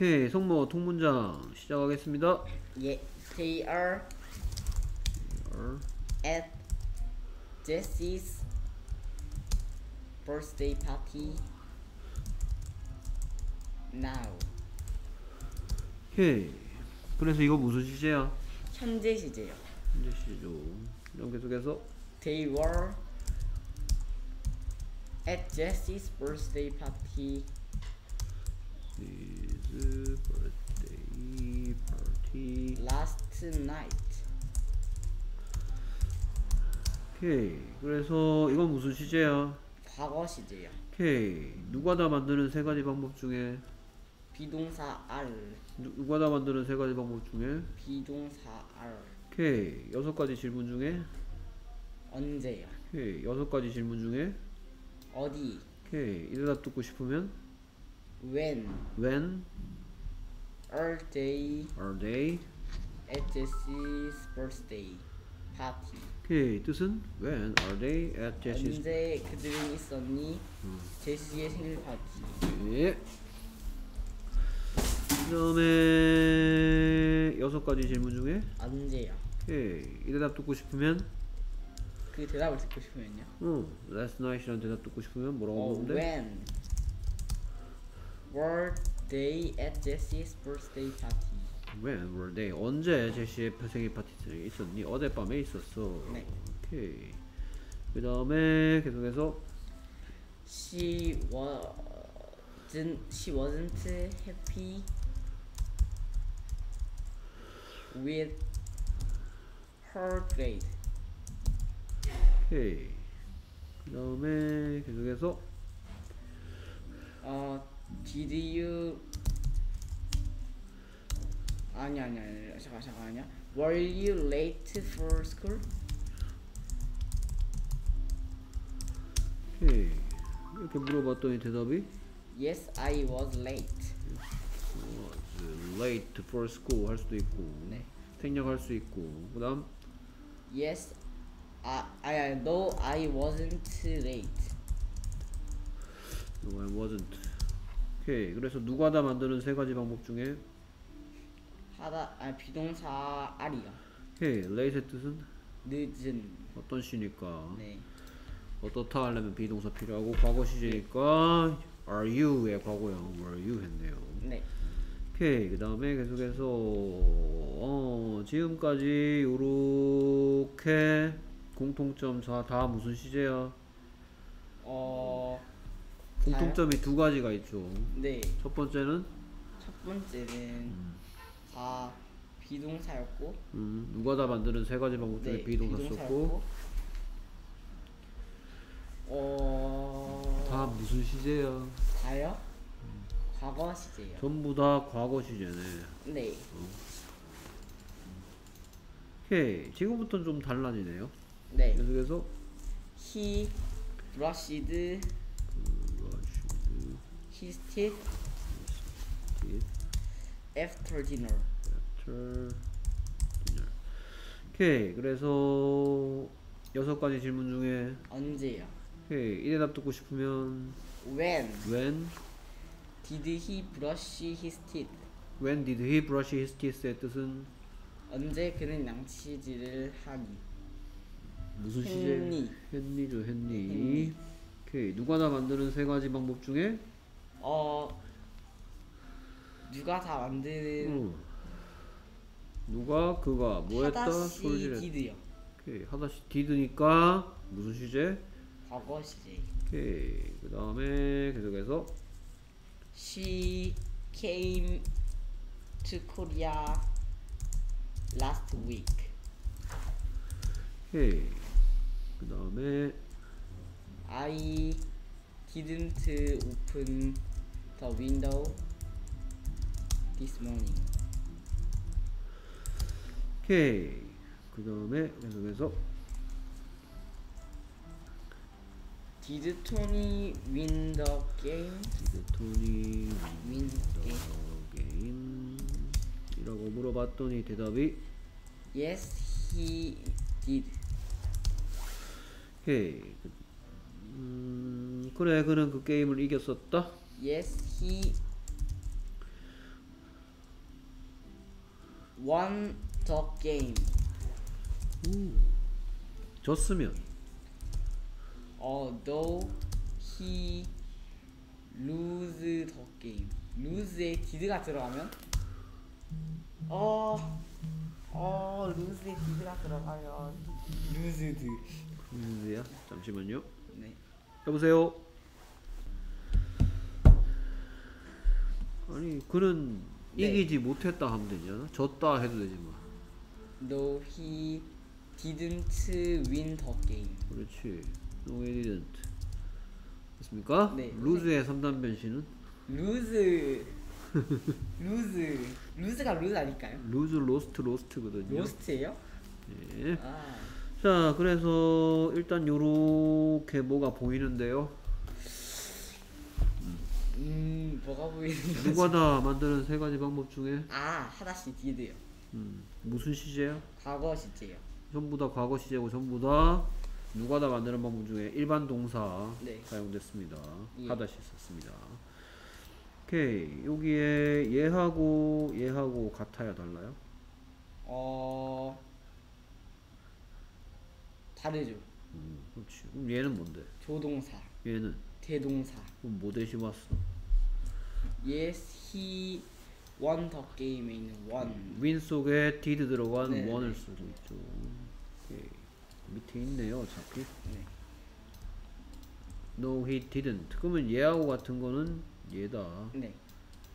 오케이 성모 통문장 시작하겠습니다. 예, they are at Jesse's birthday party now. 오케이. 그래서 이거 무슨 시제야? 현재 시제요. 현재 시제죠. 그럼 계속해서 They were at Jesse's birthday party his birthday party. last night. 오케이. 그래서 이건 무슨 시제야? 과거 시제요. 오케이. 누가 다 만드는 세 가지 방법 중에 비동사 R, 누, 누가 다 만드는 세 가지 방법 중에 비동사 R. 오케이. 여섯 가지 질문 중에 언제요? 오케이. 여섯 가지 질문 중에 어디? 오케이. 이 대답 듣고 싶으면 When when are they are they at Jesse's birthday party? 오케이. 뜻은 when are they at Jesse's 언제 그들은 있었니? 제시의 생일 파티. 예. 그 다음에 여섯 가지 질문 중에 언제요? 오케이. 이 대답 듣고 싶으면 그 대답을 듣고 싶으면요. 어, last night이라는 대답 듣고 싶으면 뭐라고 어, 물는데 when were they at Jesse's birthday party? when were they 언제 제시의 생일 파티에 있었니? 어젯밤에 있었어. 네. 오케이. 그 다음에 계속해서 She wasn't she wasn't happy with her grade. 오케이. 그 다음에 계속해서 어, did you 아니 아니 아니 잠깐 잠깐 아니야. Were you late for school? 오케이. 이렇게 물어봤더니 대답이 Yes, I was late. was late for school 할 수도 있고 네. 생략할 수 있고 그 다음 Yes, I I no I wasn't late. No, I wasn't. 오케이. 그래서 누가 다 만드는 세 가지 방법 중에 하다 아 비동사 R이요. 오케이. late의 뜻은 늦은. 어떤 시니까 네. 어떻다 하려면 비동사 필요하고 과거 시제니까 are you의 과거형 were you 했네요. 네. 오케이. 그 다음에 계속해서 어, 지금까지 요렇게 공통점 다, 다 무슨 시제야? 어. 공통점이 두 가지가 있죠. 네. 첫 번째는 첫 번째는 다 비동사였고. 음, 누가 다 만드는 세 가지 방법 중에 네. 비동사 썼고. 어. 다 무슨 시제야? 다요? 과거 시제요. 전부 다 과거 시제네. 네. 오케이. 지금부터는 좀 달라지네요. 네. 계속해서 He brushed brushed his teeth teeth after dinner. after dinner. 오케이. 그래서 여섯 가지 질문 중에 언제요? 오케이. 이 대답 듣고 싶으면 When when did he brush his teeth? when did he brush his teeth의 뜻은 언제 그는 양치질을 하니? 무슨 시제? 했니. 했니죠, 했니. 했니. 오케이. 누가 다 만드는 세 가지 방법 중에 어 누가 다 만드는 어. 누가 그가 뭐 했다 하다시 소리를 디드요. 오케이 하다시 디드니까 무슨 시제 과거 시제. 오케이 그 다음에 계속해서 She came to Korea last week. 오케이 그 다음에 I didn't open the window this morning. 오케이 그 다음에 계속해서 Did Tony win the game? 이제 토니 Win game. 게임 이라고 물어봤더니 대답이 Yes, he did. 오케이 그- 음 그래 그는 그 게임을 이겼었다 Yes, he won the game. 졌으면 Although he lose the game. lose에 did가 들어가면 어, 어, lose에 did가 들어가면 losed. 무슨야 잠시만요. 네. 여보세요. 아니 그는 네. 이기지 못했다 하면 되잖아. 졌다 해도 되지 뭐. No, he didn't win the game. 그렇지. No, he didn't. 됐습니까? 네. 루즈의 3단 변신은 lose, lose, lose가 lose 아닐까요? lose lost lost거든요. lost예요? 예. 아, 자, 그래서 일단 요렇게 뭐가 보이는데요. 음, 뭐가 보이는 거지? 누가다 만드는 세 가지 방법 중에 아, 하다 씨 did요. 음, 무슨 시제야? 과거 시제요. 전부 다 과거 시제고 전부 다 누가다 만드는 방법 중에 일반 동사 네. 사용됐습니다. 예. 하다시 썼습니다. 오케이 여기에 얘하고 얘하고 같아야 달라요? 어, 다르죠. 음, 그렇지. 그럼 얘는 뭔데? 조동사, 얘는 대동사. 그럼 뭐 대신 왔어? Yes, he won the game에 있는 won. 윈 속에 did 들어간 네, one을 네. 쓰고 있죠. 오케이. 밑에 있네요, 어차피. 네. No, he didn't. 그러면 얘하고 같은 거는 얘다. 네.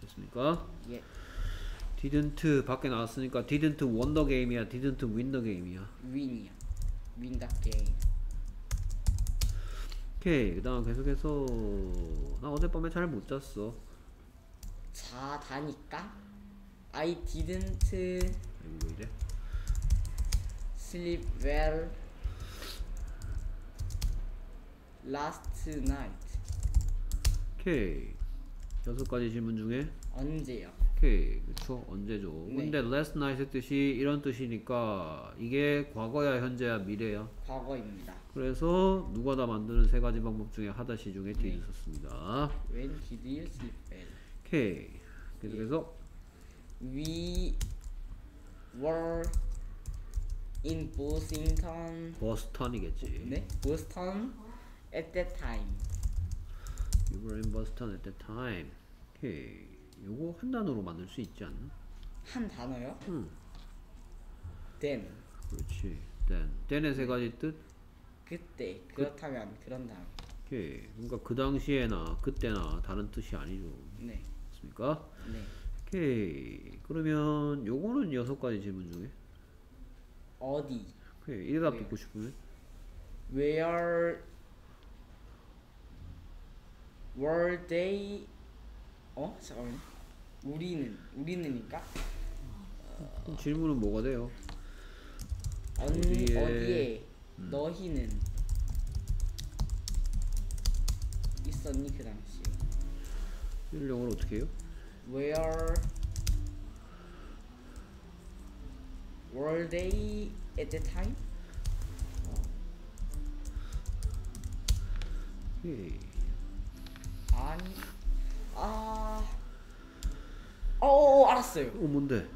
됐습니까? 예. didn't 밖에 나왔으니까 didn't won the game이야, didn't win the game이야. win이요. win the game. 오케이. 그다음 계속해서 나 어젯밤에 잘 못 잤어. 자다니까 I didn't 아이고 왜 이래? sleep well last night. 오케이. 여섯 가지 질문 중에 언제요? 오케이. 그쵸? 언제죠? 네. 근데 last night의 뜻이 이런 뜻이니까 이게 과거야, 현재야, 미래야. 과거입니다. 그래서 누가 다 만드는 세 가지 방법 중에 하다시 중에 did 썼습니다. When did you sleep well? 오케이. 계속해서 We were in Boston. 버스턴이겠지. 네? Boston at that time. You were in Boston at that time. 오케이. 요거 한 단어로 만들 수 있지 않나? 한 단어요? 응. Then. 그렇지. then. then의 세 가지 뜻? 그때. 그렇다면 그 런 다음. 오케이. 그러니까 그 당시에나 그때나 다른 뜻이 아니죠. 네. 맞습니까? 네. 오케이. 그러면 요거는 여섯 가지 질문 중에 어디? 오케이. 이 대답 네. 듣고 싶으면 Where were they? 어? 잠깐만요. 우리는 우리는니까 질문은 뭐가 돼요? 언, 어디에? 어디에, 너희는 있었니 그 당시? 이를 영어로 어떻게 해요? Where were they at the time? 오케이. 아니 아 어, 알았어요. 어 뭔데?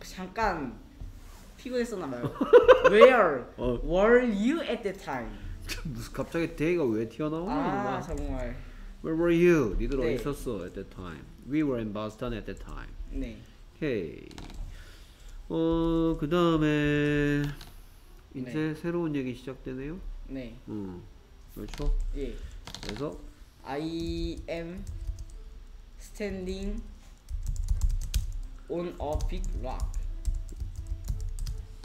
잠깐 피곤했었나 봐요. Where 어. were you at the time? 무슨 갑자기 데이가 왜 튀어나오는 아 거야? 정말 Where were you? 니들 네. 어디 있었어? At that time. We were in Boston at that time. 네 오케이. 어, 그 다음에 이제 새로운 얘기 시작되네요. 네. 음, 그렇죠. 예. 그래서 I am standing on a big rock.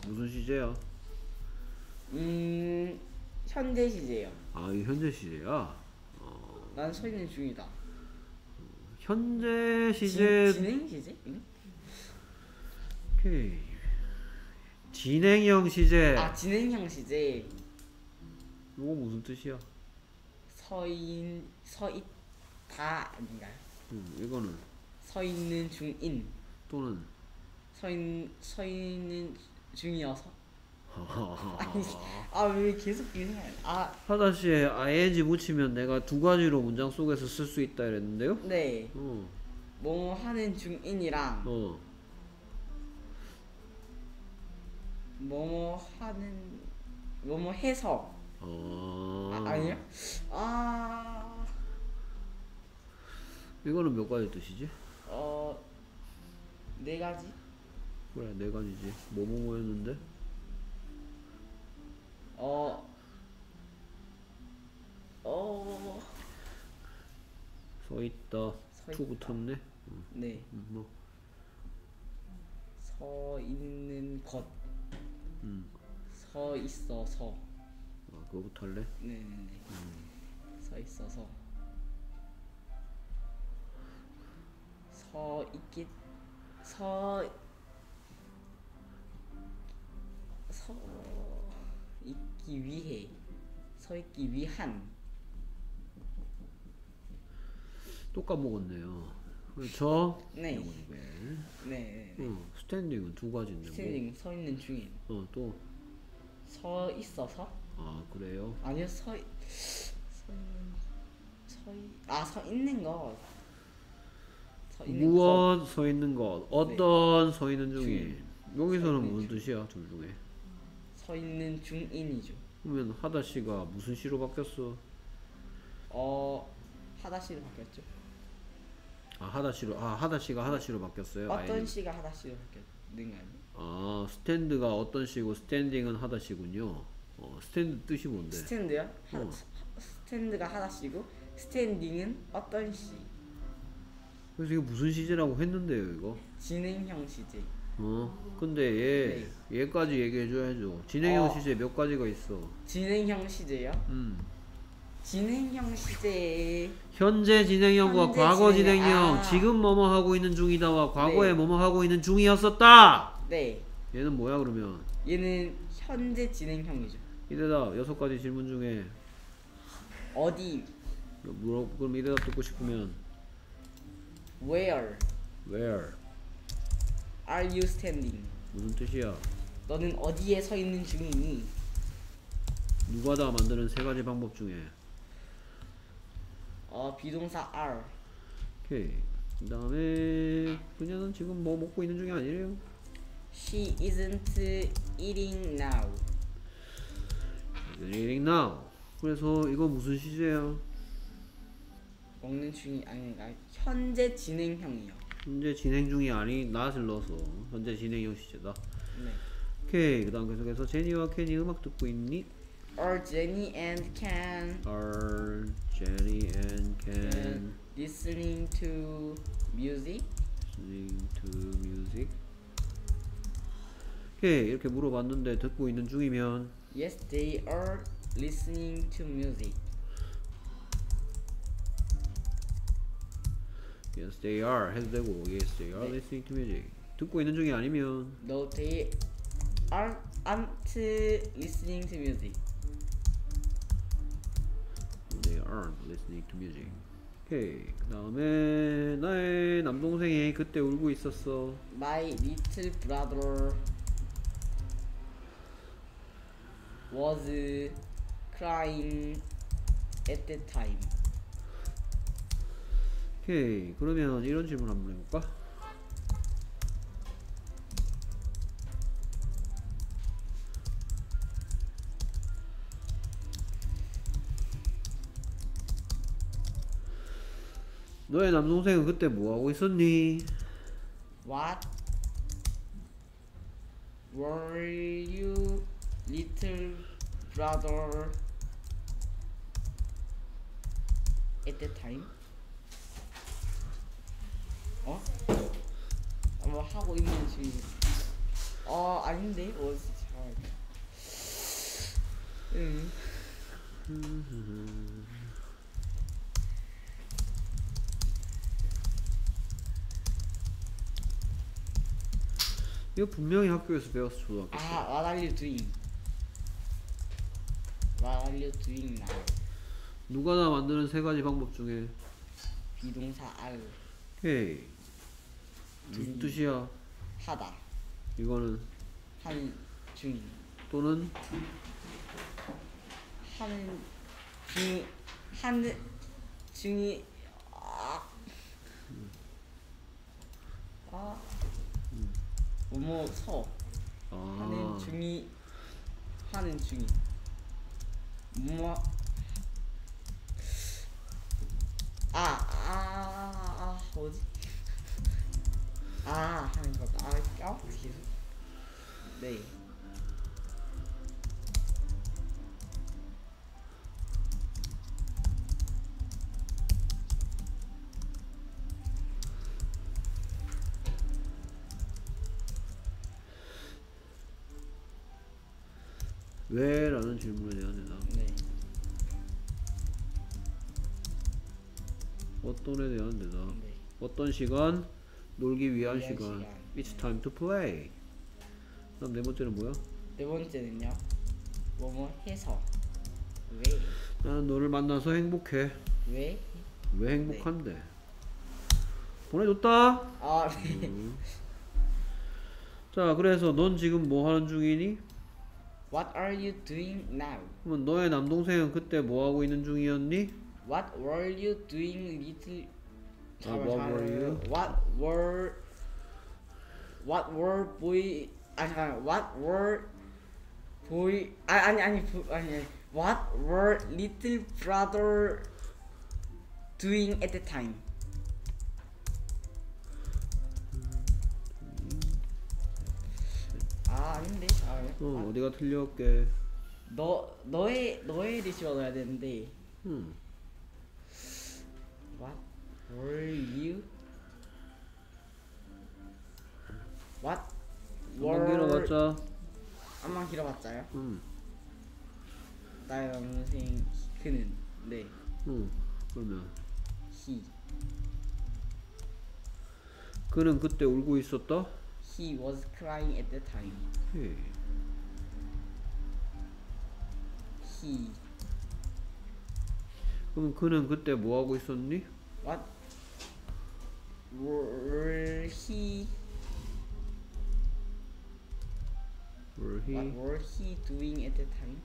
무슨 시제야? 음 현재 시제요. 아, 이 현재 시제야. 난 서 있는 중이다. 현재 진, 시제. 진행 시제? 응? 오케이. 진행형 시제. 아 진행형 시제. 이거 무슨 뜻이야? 서인 서 있다 아닌가요? 음, 이거는 서 있는 중인 또는 서, 있, 서 있는 중이어서 아왜 계속 이상해 아 하다시에 ing 붙이면 내가 두 가지로 문장 속에서 쓸 수 있다 이랬는데요. 네. 어, 뭐 하는 중인이랑 어. 뭐뭐 하는 뭐뭐 해서 어. 아, 아니요? 아, 이거는 몇 가지 뜻이지? 어, 네 가지? 그래 네 가지지. 뭐뭐뭐였는데? 어, 어, 서 있다. 서 to 있다. 붙었네. 네, 음, 뭐. 서 있는 것, 음. 서 있어서, 아, 그거부터 할래? 네네네, 서 있어서, 서 있기, 서, 서 있기 위해, 서 있기 위한, 또 까먹었네요. 그렇죠? 네. 영어니까. 네, 어, standing은 두 가지인데 standing 서 있는 중인, 뭐. 어, 또. 서 있어서, 아, 그래요? 아니요 서, 있- 서 있는 서 있, 아서 있는 거. 서 있는 거. 무엇 서 있는 것, 어떤 서 있는 중이. 중. 여기서는 무슨 중. 뜻이야, 둘 중에? 서 있는 중인이죠. 그러면 하다 씨가 무슨 씨로 바뀌었어? 어 하다 씨로 바뀌었죠. 아, 하다 씨로. 아, 하다 씨가 하다 씨로 바뀌었어요. 어떤 아이는. 씨가 하다 씨로 바뀌었는 거 아니에요? 아, stand가 어떤 씨고 standing은 하다 씨군요. 어, 스탠드 뜻이 뭔데? stand요? 하, 어. stand가 하다 씨고 standing은 어떤 씨? 그래서 이거 무슨 시제라고 했는데요, 이거? 진행형 시제. 어? 근데 얘 얘까지 얘기해 줘야죠. 진행형 어. 시제 몇 가지가 있어. 진행형 시제요? 음. 진행형 시제. 현재 진행형과 현재 과거 진행- 진행 형, 아. 지금 뭐뭐 하고 있는 중이다와 과거에 네. 뭐뭐 하고 있는 중이었었다. 네. 얘는 뭐야 그러면? 얘는 현재 진행형이죠. 이대답 여섯 가지 질문 중에 어디? 물어 그럼 이대답 듣고 싶으면 Where where are you standing? 무슨 뜻이야? 너는 어디에 서 있는 중이니? 누가 다 만드는 세 가지 방법 중에 어 비동사 are. 오케이. 그 다음에 그녀는 지금 뭐 먹고 있는 중이 아니래요. She isn't eating now. Eating now. 그래서 이거 무슨 시제야? 먹는 중이 아니니까 현재 진행형이요. 현재 진행 중이 아닌 not을 넣어서 현재 진행형 시제다. 네. 오케이. 그 다음 계속해서 제니와 켄이 음악 듣고 있니? Are Jenny and Ken Are Jenny and Ken listening to music? listening to music? 오케이. 이렇게 물어봤는데 듣고 있는 중이면 Yes, they are listening to music. Yes they are 해도 되고 yes they are 네. listening to music. 듣고 있는 중이 아니면 No, they aren't, aren't listening to music. They aren't listening to music. 오케이. 그 다음에 나의 남동생이 그때 울고 있었어. My little brother was crying at that time. 오케이. 그러면 이런 질문 한번 해볼까? 너의 남동생은 그때 뭐 하고 있었니? What were you, little brother, at that time? 어? 아, 뭐 하고 있는 중이. 어 아닌데 뭐 잘. 응. 이거 분명히 학교에서 배웠어 초등학교 때. 아 what are you doing? What are you doing now? 누가 다 만드는 세 가지 방법 중에 비동사 are 오케이. 무슨 음. 뜻이야? 하다. 이거는 하는 중인 또는 하는 중 하는 중이 아, 아. 뭐뭐 서. 하는 아, 중이 하는 중이. 뭐. 아, 아, 아, 뭐지? 아, 하는 거다. 아, 까먹기. 네. 왜? 라는 질문에 대한 대답. 네. 어떤에 대한 대답. 네. 어떤 시간? 놀기 위한 시간. 시간. It's time to play. 그다음 네 번째는 뭐야? 네 번째는요. 뭐뭐 해서 왜? 나는 너를 만나서 행복해. 왜? 왜 행복한데? 네. 보내줬다. 아, 네. 음. 자, 그래서 넌 지금 뭐 하는 중이니? What are you doing now? 그러면 너의 남동생은 그때 뭐 하고 있는 중이었니? What were you doing little 아, what were you? What were What were boy 아 잠깐 What were boy 아 아니 아니 부, 아니. What were little brother doing at the time? 아 아닌데 아, 어, 어디가 틀렸게? 너 너의 너의 리시버 넣어야 되는데 음. 길어봤자. 한번 길어봤자요? 음. 나의 남동생 그는 네 음. 그러면 he 그는 그때 울고 있었다. he was crying at the time. 헤이. he 그럼 그는 그때 뭐 하고 있었니? what were he Were he? what were he doing at the time?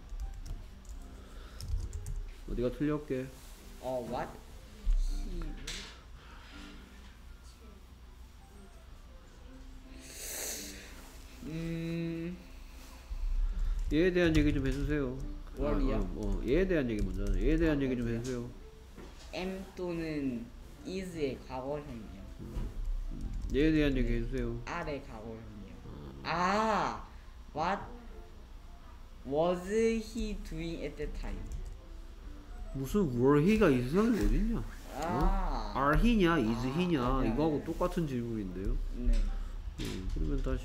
어디가 틀렸게? 어 what he 음 얘에 대한 얘기 좀 해주세요. 월이요? 아, 어, 어, 얘에 대한 얘기 먼저. 얘에 대한 얘기 좀 해주세요. M 또는 is의 과거형이요. 얘에 대한 얘기 해주세요. R의 과거형이요. 아, what was he doing at the time? 무슨 were he가 이 세상에 어딨냐? 아, are he냐, is 아, he냐 아니야, 이거하고 아니야. 똑같은 질문인데요. 네. 음, 그러면 다시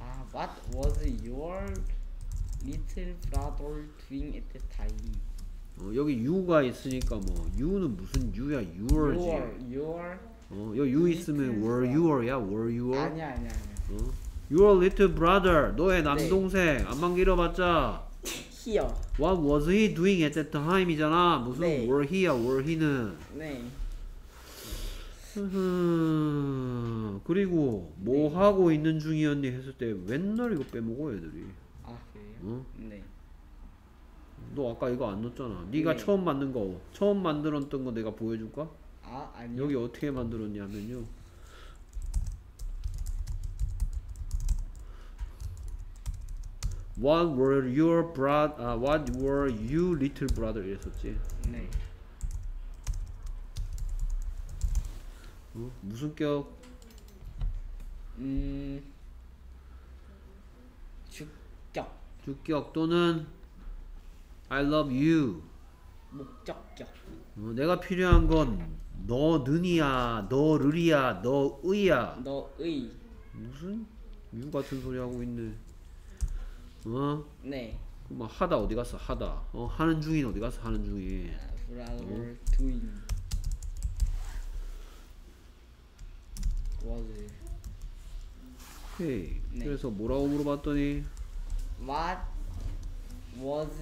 아, what was your little brother doing at the time? 어, 여기 you가 있으니까 뭐 you는 무슨 you야 your지. Your, your 어, 여기 you 있으면 were your야 were your. 아니야, 아니야, 아니야. 어? Your little brother, 네. 너의 남동생. 안만 길어봤자. Here. What was he doing at that time이잖아. 무슨 네. were he야, were he는. 네. 흠, 그리고 뭐 네. 하고 있는 중이었니 했을 때 맨날 이거 빼먹어 애들이. 아, 그래요? 어? 네. 너 아까 이거 안 넣었잖아. 네가 네. 처음 만든 거, 처음 만들었던 거 내가 보여줄까? 아, 아니요. 여기 어떻게 만들었냐면요. What were your bro? 아, what were you little brother 이랬었지. 네. 어? 무슨 격? 음. 주격. 주격 또는 I love you. 목적격. 어, 내가 필요한 건 너는이야, 너를이야, 너의야. 너의. 무슨 유 같은 소리 하고 있네. 어? 네. 그럼 하다 어디 갔어? 하다. 어 하는 중인 어디 갔어? 하는 중인. brother doing was 오케이. 네. 그래서 뭐라고 물어봤더니 what was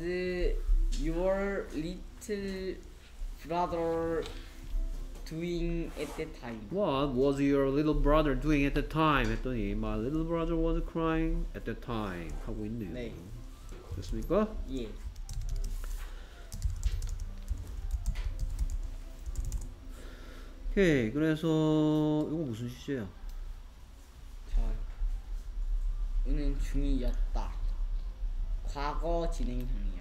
your little brother doing at the time? What was your little brother doing at the time? 했더니 My little brother was crying at the time 하고 있네요. 네. 됐습니까? 예. 오케이 그래서 이거 무슨 시제야? 저는 중이었다. 과거 진행형이요.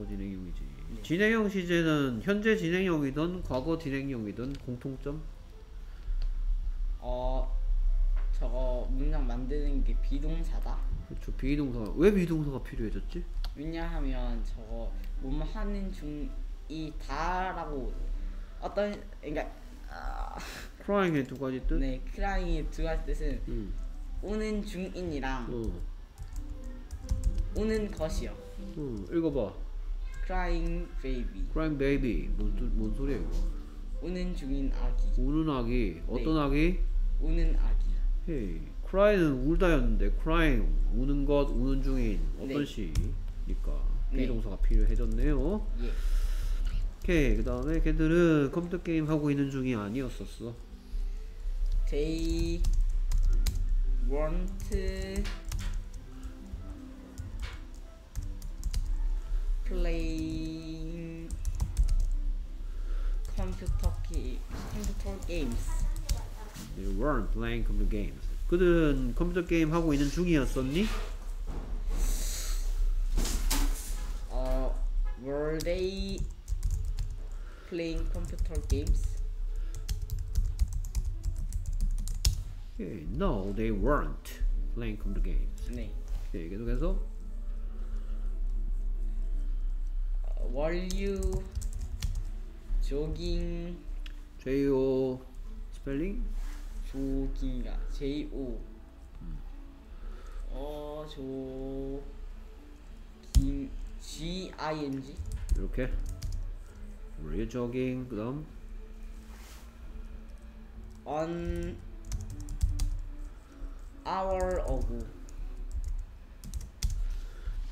과거 진행형이지. 네. 진행형 시제는 현재 진행형이든 과거 진행형이든 공통점? 어 저거 문장 만드는 게 비동사다. 그렇죠. 비동사가 왜 비동사가 필요해졌지? 왜냐하면 저거 몸 하는 중이 다라고 어떤 그러니까 아, crying의 두 가지 뜻? 네 크라잉의 두 가지 뜻은 응. 우는 중인이랑 어. 우는 것이요. 어. 읽어봐. Crying baby crying baby. 뭔, 뜻- 뭔 소리야 이거? 우는 중인 아기 우는 아기. 어떤 네. 아기? 우는 아기 헤이. cry는 울다였는데 crying 우는 것 우는 중인 어떤 네. 시니까 네. 비동사가 필요해졌네요. 예 오케이 그 다음에 걔들은 컴퓨터 게임 하고 있는 중이 아니었었어. they want computer games They weren't playing computer games. 그들은 컴퓨터 게임 하고 있는 중이었었니? uh were they playing computer games Okay, no, they weren't playing computer games. 네 오케이 계속해서 uh, were you jogging J-O 스펠링 조깅가 J O 어 조깅 G I N G 이렇게 jogging? 그다음 on hour ago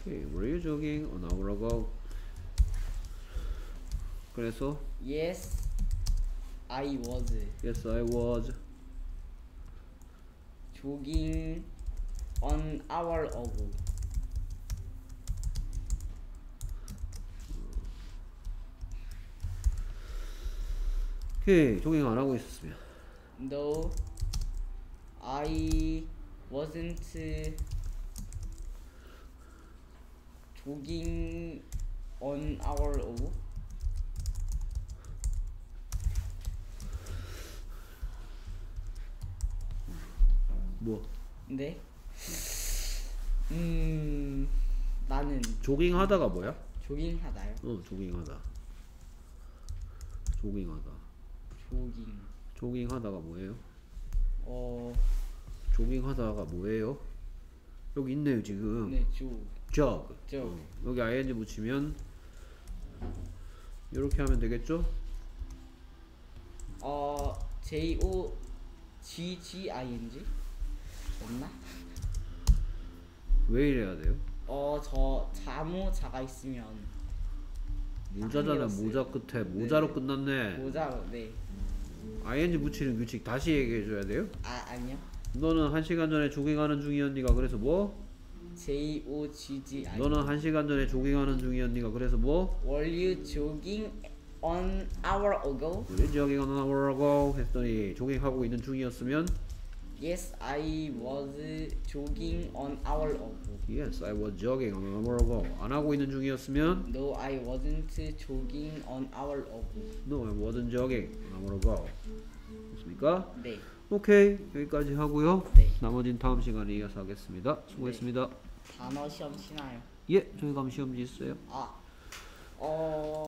Okay, were you jogging an hour ago? 그래서 yes I was Yes, I was. jogging an hour ago 오케이, 조깅 안 하고 있었으면. no I wasn't jogging on hour ago 뭐 네. 음 나는 조깅 하다가 뭐야? 조깅 하다요. 어, 조깅 하다. 조깅 하다. 조깅. 조깅 하다가 뭐예요? 어, 조깅 하다가 뭐예요? 여기 있네요 지금. 네, 조. jog. jog. 어, 여기 ing 붙이면 이렇게 하면 되겠죠? 어, J O G G I N G 맞나? 왜 이래야 돼요? 어, 저 자모자가 있으면 모자잖아. 모자 끝에 모자로 네. 끝났네. 모자로 네. ing 붙이는 규칙 다시 얘기해 줘야 돼요? 아, 아니요. 너는 한 시간 전에 조깅하는 중이었니가 그래서 뭐? J O G G I. 너는 한 시간 전에 조깅하는 중이었니가 그래서 뭐? Were you jogging an hour ago? an hour ago 했더니 조깅하고 있는 중이었으면 Yes, I was jogging an hour ago. Yes, I was jogging an hour ago. 안 하고 있는 중이었으면 No, I wasn't jogging an hour ago. No, I wasn't jogging an hour ago. 됐습니까? 네, 오케이 여기까지 하고요. 네. 나머지는 다음 시간에 이어서 하겠습니다. 수고했습니다. 단어 시험 치나요? 예, 저희 감 시험지 있어요. 아, 어.